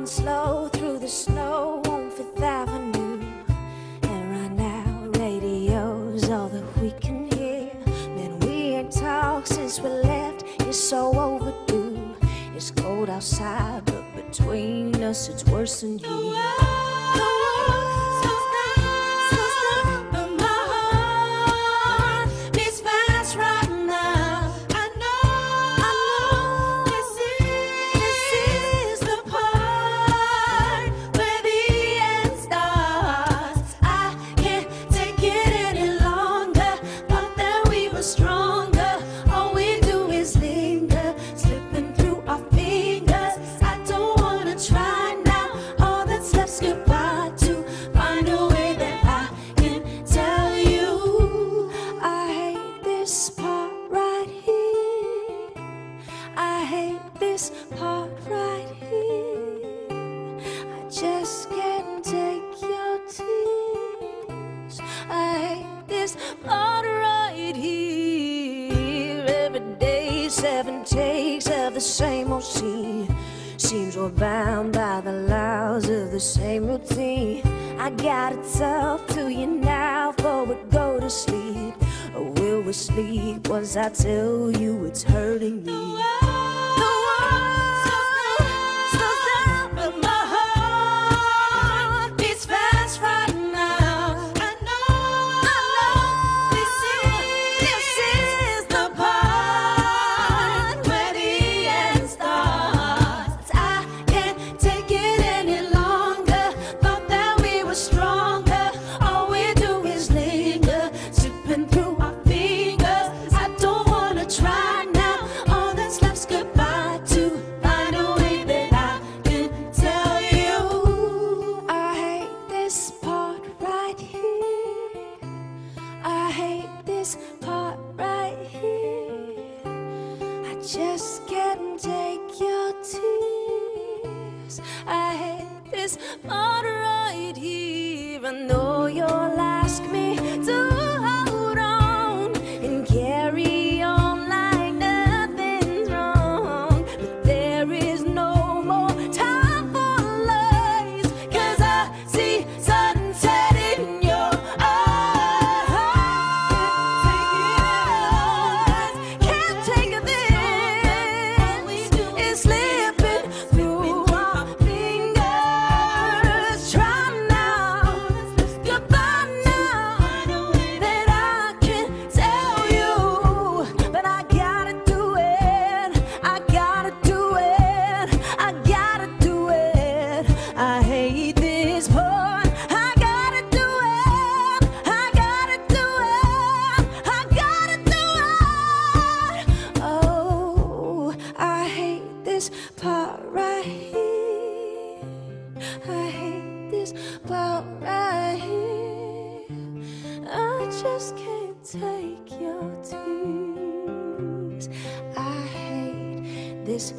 driving slow through the snow on Fifth Avenue. And right now, radio's all that we can hear. Man, we ain't talked since we left. It's so overdue. It's cold outside, but between us, it's worse than here. This part right here. I just can't take your tears. I hate this part right here. Every day, seven takes of the same old scene. Seems we're bound by the laws of the same routine. I gotta talk to you now before we go to sleep. Or will we sleep once I tell you it's hurting me? This part right here. I just can't take your tears. I hate this part right here. I know you'll ask me to part right here. I hate this part right here. I just can't take your tears. I hate this